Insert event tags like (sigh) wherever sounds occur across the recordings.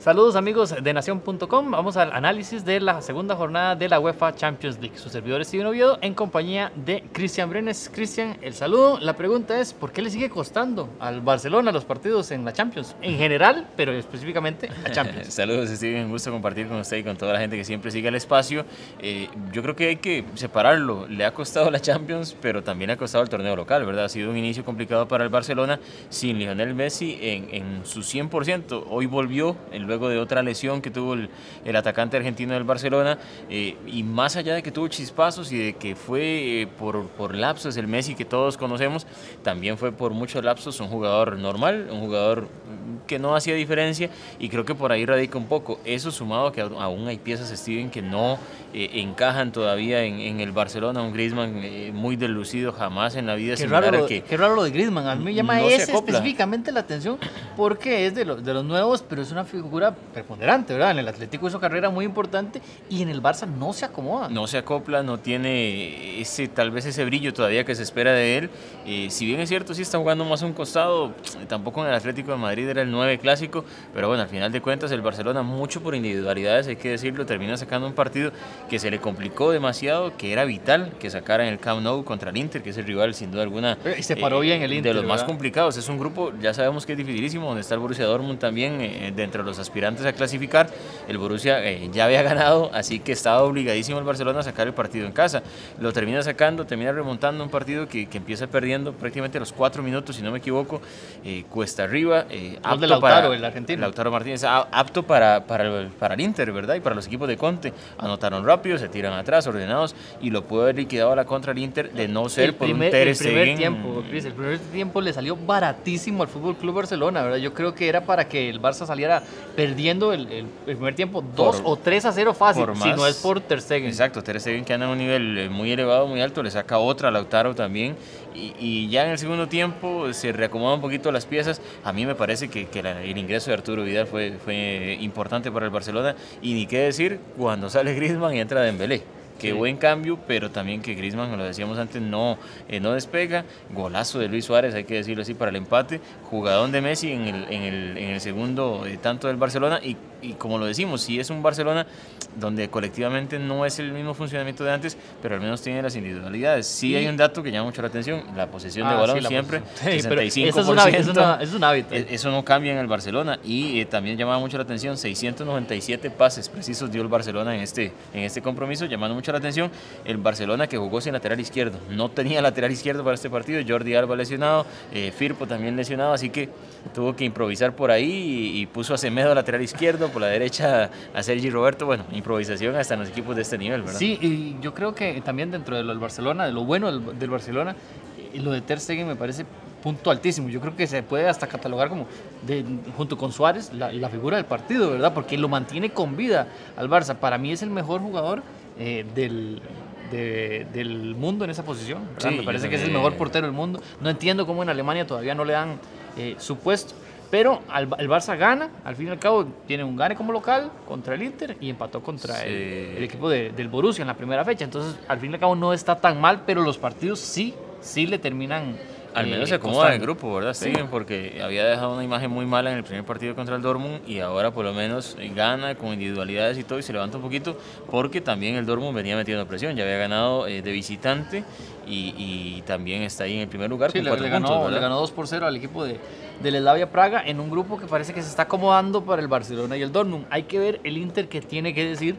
Saludos amigos de Nación.com. Vamos al análisis de la segunda jornada de la UEFA Champions League. Su servidor Steven Oviedo en compañía de Cristian Brenes. Cristian, el saludo. La pregunta es, ¿por qué le sigue costando al Barcelona los partidos en la Champions? En general, pero específicamente a (laughs) Champions. Saludos Steven, un gusto compartir con usted y con toda la gente que siempre sigue el espacio. Eh, yo creo que hay que separarlo. Le ha costado la Champions, pero también le ha costado el torneo local, ¿verdad? Ha sido un inicio complicado para el Barcelona sin Lionel Messi en, en su 100%. Hoy volvió en luego de otra lesión que tuvo el, atacante argentino del Barcelona. Eh, y más allá de que tuvo chispazos y de que fue eh, por, por lapsos el Messi que todos conocemos, también fue por muchos lapsos un jugador normal, un jugador que no hacía diferencia y creo que por ahí radica un poco. Eso sumado a que aún hay piezas, Steven, que no eh, encajan todavía en, en, el Barcelona. Un Griezmann eh, muy delucido, jamás en la vida qué raro, que Qué raro lo de Griezmann. A mí me llama no ese específicamente la atención porque es de, lo, de los nuevos, pero es una figura preponderante, ¿verdad? En el Atlético hizo carrera muy importante y en el Barça no se acomoda. No se acopla, no tiene ese tal vez ese brillo todavía que se espera de él. Eh, si bien es cierto, sí está jugando más a un costado, tampoco en el Atlético de Madrid era el 9 clásico, pero bueno, al final de cuentas el Barcelona mucho por individualidades, hay que decirlo, termina sacando un partido que se le complicó demasiado, que era vital que sacara en el Camp Nou contra el Inter, que es el rival sin duda alguna. Y se paró eh, bien el Inter. De los ¿verdad? más complicados, es un grupo, ya sabemos que es dificilísimo, donde está el Borussia Dortmund también, eh, de entre los aspirantes a clasificar, el Borussia eh, ya había ganado, así que estaba obligadísimo el Barcelona a sacar el partido en casa. Lo termina sacando, termina remontando un partido que, que empieza perdiendo prácticamente los cuatro minutos, si no me equivoco, cuesta arriba. apto Lautaro, para, el argentino. Lautaro Martínez, apto para, para, el, para el Inter, ¿verdad? Y para los equipos de Conte. Anotaron rápido, se tiran atrás, ordenados, y lo pudo haber liquidado a la contra el Inter de no ser el por primer, un Ter El primer tiempo, Chris, el primer tiempo le salió baratísimo al Fútbol Club Barcelona, ¿verdad? Yo creo que era para que el Barça saliera perdiendo el, el, el primer tiempo 2 o 3 a 0 fácil, más, si no es por Ter Stegen. Exacto, Ter Stegen que anda a un nivel muy elevado, muy alto, le saca otra a Lautaro también, y, ya en el segundo tiempo se reacomodan un poquito las piezas. A mí me parece que, el ingreso de Arturo Vidal fue, fue importante para el Barcelona, y ni qué decir cuando sale Griezmann y entra Dembélé que sí. buen cambio, pero también que Griezmann, lo decíamos antes, no, eh, no despega. Golazo de Luis Suárez, hay que decirlo así, para el empate. Jugadón de Messi en el, en el, en el segundo eh, tanto del Barcelona. Y, y, como lo decimos, si es un Barcelona donde colectivamente no es el mismo funcionamiento de antes, pero al menos tiene las individualidades. Sí y... hay un dato que llama mucho la atención, la posesión ah, de balón sí, siempre, sí, 65%. Eso es, una, es, una, es, un hábito. Eso no cambia en el Barcelona. Y eh, también llamaba mucho la atención, 697 pases precisos dio el Barcelona en este, en este compromiso, llamando mucho la atención el Barcelona que jugó sin lateral izquierdo. No tenía (laughs) lateral izquierdo para este partido. Jordi Alba lesionado, eh, Firpo también lesionado, así que tuvo que improvisar por ahí y, y puso a Semedo lateral izquierdo, por la derecha a Sergi Roberto. Bueno, improvisación hasta en los equipos de este nivel, ¿verdad? Sí, y yo creo que también dentro de lo del Barcelona, de lo bueno del, Barcelona, lo de Ter Stegen me parece punto altísimo. Yo creo que se puede hasta catalogar como, junto con Suárez, la, figura del partido, ¿verdad? Porque lo mantiene con vida al Barça. Para mí es el mejor jugador eh, del, de, del mundo en esa posición. Sí, Me parece que es el mejor portero del mundo. No entiendo cómo en Alemania todavía no le dan eh, su puesto. Pero al, el Barça gana, al fin y al cabo tiene un gane como local contra el Inter y empató contra sí. el, el, equipo de, del Borussia en la primera fecha. Entonces, al fin y al cabo no está tan mal, pero los partidos sí, sí le terminan al menos se acomoda el grupo, ¿verdad? Sí. porque había dejado una imagen muy mala en el primer partido contra el Dortmund y ahora por lo menos gana con individualidades y todo y se levanta un poquito porque también el Dortmund venía metiendo presión, ya había ganado eh, de visitante y, y, también está ahí en el primer lugar sí, con le, cuatro le ganó, puntos. Le ganó 2 por 0 al equipo de, del Slavia Praga en un grupo que parece que se está acomodando para el Barcelona y el Dortmund. Hay que ver el Inter que tiene que decir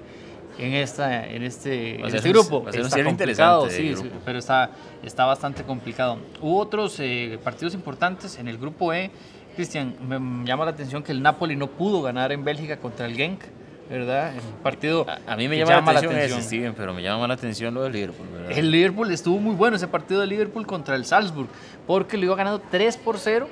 en, esta, en, este, en este grupo. Va a ser está un complicado, sí, grupo. sí, pero está, está bastante complicado. Hubo otros eh, partidos importantes en el grupo E. Cristian, me llama la atención que el Napoli no pudo ganar en Bélgica contra el Genk. ¿verdad? El partido a, a mí me llama, llama, la atención, la atención. Ese, Steven, pero me llama la atención lo del Liverpool. ¿verdad? El Liverpool estuvo muy bueno ese partido de Liverpool contra el Salzburg, porque lo iba ganando 3 por 0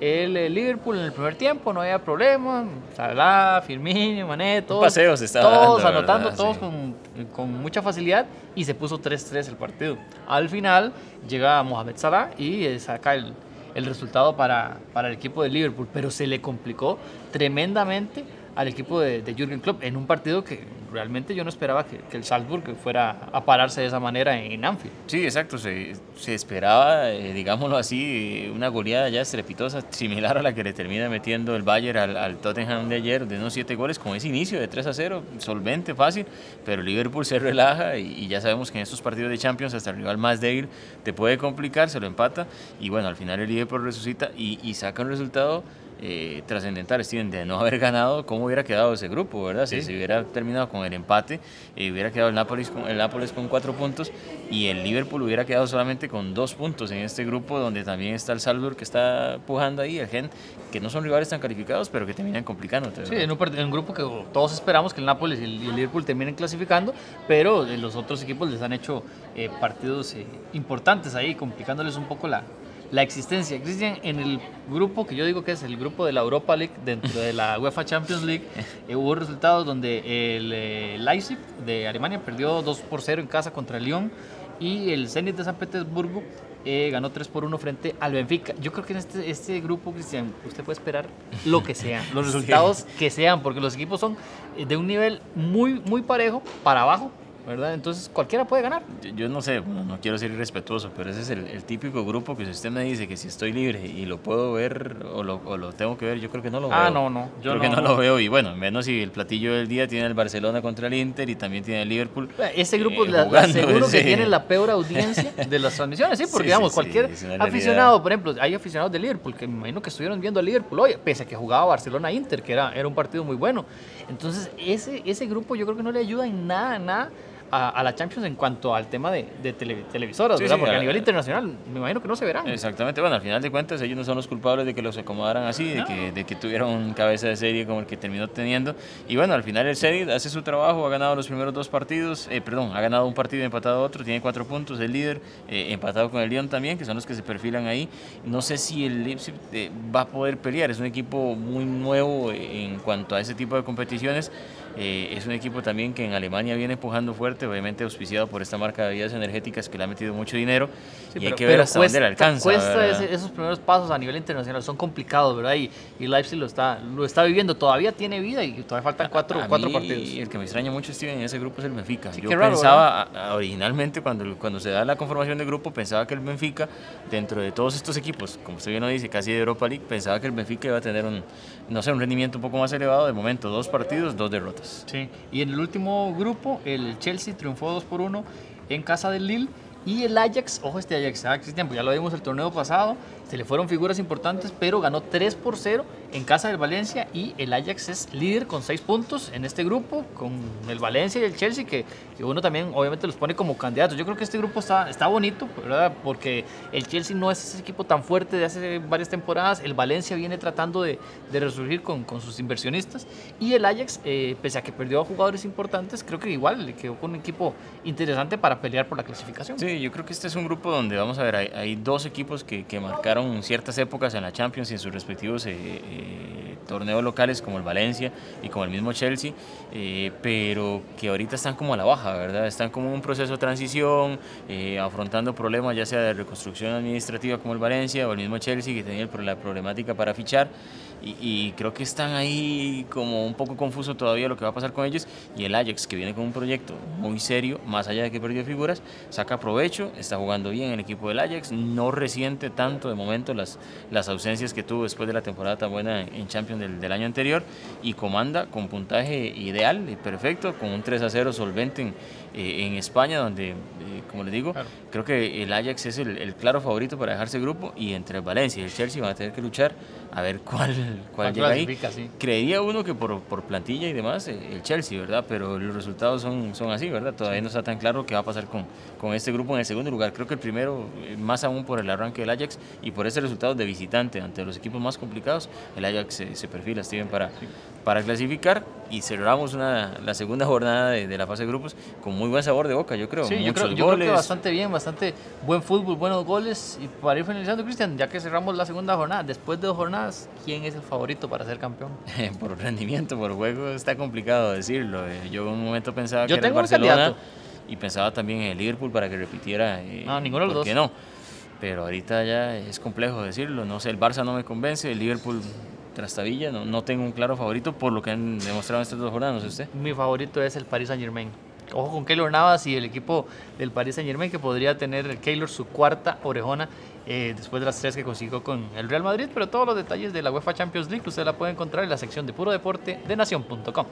el, el, Liverpool en el primer tiempo, no había problema. Salah, Firmino, Mané, todos, paseos todos dando, anotando, todos sí. con, con, mucha facilidad y se puso 3-3 el partido. Al final llega Mohamed Salah y saca el, el resultado para, para, el equipo de Liverpool, pero se le complicó tremendamente al equipo de, de Jürgen Klopp en un partido que realmente yo no esperaba que, el Salzburg fuera a pararse de esa manera en, Anfield. Sí, exacto, se, esperaba, eh, digámoslo así, una goleada ya estrepitosa, similar a la que le termina metiendo el Bayern al, Tottenham de ayer, de unos 7 goles, con ese inicio de 3 a 0, solvente, fácil, pero Liverpool se relaja y, ya sabemos que en estos partidos de Champions hasta el rival más débil te puede complicar, se lo empata y bueno, al final el Liverpool resucita y saca un resultado eh, trascendentales tienen de no haber ganado, ¿cómo hubiera quedado ese grupo, verdad? Si se hubiera terminado con el empate, eh, hubiera quedado el Nápoles, con, el Nápoles con cuatro puntos y el Liverpool hubiera quedado solamente con dos puntos en este grupo, donde también está el Salzburg que está pujando ahí, el Gen, que no son rivales tan calificados, pero que terminan complicando. Sí, en un, grupo que todos esperamos que el Nápoles y el, Liverpool terminen clasificando, pero los otros equipos les han hecho eh, partidos importantes ahí, complicándoles un poco la, la existencia. Cristian, en el grupo que yo digo que es el grupo de la Europa League, dentro de la (laughs) UEFA Champions League, eh, hubo resultados donde el eh, Leipzig de Alemania perdió 2 por 0 en casa contra el Lyon y el Zenit de San Petersburgo eh, ganó 3 por 1 frente al Benfica. Yo creo que en este, este grupo, Cristian, usted puede esperar lo que sea, (laughs) los resultados que sean, porque los equipos son de un nivel muy, muy parejo para abajo ¿verdad? Entonces cualquiera puede ganar. Yo, no sé, no quiero ser irrespetuoso, pero ese es el, típico grupo que si usted me dice que si estoy libre y lo puedo ver o lo, o lo tengo que ver, yo creo que no lo ah, veo. Ah, no, no. Yo creo que no, lo veo y bueno, menos si el platillo del día tiene el Barcelona contra el Inter y también tiene el Liverpool. Ese grupo eh, seguro (laughs) que tiene la peor audiencia de las transmisiones, sí, porque digamos, cualquier aficionado, por ejemplo, hay aficionados de Liverpool que me imagino que estuvieron viendo a Liverpool hoy, pese a que jugaba Barcelona-Inter, que era, era un partido muy bueno. Entonces, ese, ese grupo yo creo que no le ayuda en nada, nada a, la Champions en cuanto al tema de, de televisoras, ¿verdad? Porque a, nivel internacional me imagino que no se verán. Exactamente, bueno, al final de cuentas ellos no son los culpables de que los acomodaran así, de, que, de que tuvieron cabeza de serie como el que terminó teniendo. Y bueno, al final el serie hace su trabajo, ha ganado los primeros dos partidos, eh, perdón, ha ganado un partido y empatado otro, tiene cuatro puntos, el líder, eh, empatado con el Lyon también, que son los que se perfilan ahí. No sé si el Leipzig eh, va a poder pelear, es un equipo muy nuevo en cuanto a ese tipo de competiciones. Es un equipo también que en Alemania viene empujando fuerte obviamente auspiciado por esta marca de bebidas energéticas que le ha metido mucho dinero y hay que ver hasta dónde le alcanza. Cuesta esos primeros pasos a nivel internacional, son complicados, ¿verdad? Y, y, Leipzig lo está, lo está viviendo, todavía tiene vida y todavía faltan cuatro, cuatro partidos. El que me extraña mucho, Steven, en ese grupo es el Benfica. Yo pensaba, originalmente, cuando, cuando se da la conformación del grupo, pensaba que el Benfica, dentro de todos estos equipos, como usted bien lo dice, casi de Europa League, pensaba que el Benfica iba a tener un, no sé, un rendimiento un poco más elevado. De momento, dos partidos, dos derrotas. Sí, y en el último grupo, el Chelsea triunfó 2 por 1 en casa del Lille. Y el Ajax, ojo este Ajax, ah, Cristian, pues ya lo vimos el torneo pasado, se le fueron figuras importantes, pero ganó 3 por 0 en casa del Valencia y el Ajax es líder con 6 puntos en este grupo, con el Valencia y el Chelsea, que, uno también obviamente los pone como candidatos. Yo creo que este grupo está, está bonito, ¿verdad? Porque el Chelsea no es ese equipo tan fuerte de hace varias temporadas, el Valencia viene tratando de, de resurgir con, con, sus inversionistas y el Ajax, eh, pese a que perdió a jugadores importantes, creo que igual le quedó con un equipo interesante para pelear por la clasificación. Sí, yo creo que este es un grupo donde vamos a ver, hay, hay dos equipos que, que marcaron ciertas épocas en la Champions y en sus respectivos eh, eh, torneos locales como el Valencia y como el mismo Chelsea, eh, pero que ahorita están como a la baja, ¿verdad? Están como en un proceso de transición, afrontando problemas ya sea de reconstrucción administrativa como el Valencia o el mismo Chelsea que tenía la problemática para fichar. Y, creo que están ahí como un poco confuso todavía lo que va a pasar con ellos. Y el Ajax, que viene con un proyecto muy serio, más allá de que perdió figuras, saca provecho, está jugando bien el equipo del Ajax, no resiente tanto de momento las, las ausencias que tuvo después de la temporada tan buena en Champions del, del año anterior y comanda con puntaje ideal y perfecto, con un 3 a 0 solvente en, eh, en España, donde, eh, como les digo, creo que el Ajax es el, claro favorito para dejarse grupo y entre Valencia y el Chelsea van a tener que luchar a ver cuál, cuál llega ahí. Creería uno que por, por, plantilla y demás, eh, el Chelsea, ¿verdad? Pero los resultados son, son así, ¿verdad? Todavía no está tan claro qué va a pasar con, con este grupo en el segundo lugar. Creo que el primero, más aún por el arranque del Ajax y por ese resultado de visitante ante los equipos más complicados, el Ajax se, se perfila, Steven, para, para clasificar y cerramos una, la segunda (laughs) jornada de, de, la fase de grupos con muy buen sabor de boca, yo creo. Sí, yo creo, yo creo, que bastante bien, bastante buen fútbol, buenos goles. Y para ir finalizando, Cristian, ya que cerramos la segunda jornada, después de dos jornadas, ¿quién es el favorito para ser campeón? por rendimiento, por juego, está complicado decirlo. Eh. Yo en un momento pensaba que era el Barcelona y pensaba también en el Liverpool para que repitiera. Eh, no, ninguno de los dos. no? Pero ahorita ya es complejo decirlo. No sé, el Barça no me convence, el Liverpool Trastabilla. No, no tengo un claro favorito por lo que han demostrado en estas dos jornadas, no sé usted. Mi favorito es el Paris Saint Germain. Ojo con Keylor Navas y el equipo del Paris Saint Germain que podría tener Keylor su cuarta orejona eh, después de las tres que consiguió con el Real Madrid. Pero todos los detalles de la UEFA Champions League usted la puede encontrar en la sección de puro deporte de nación.com.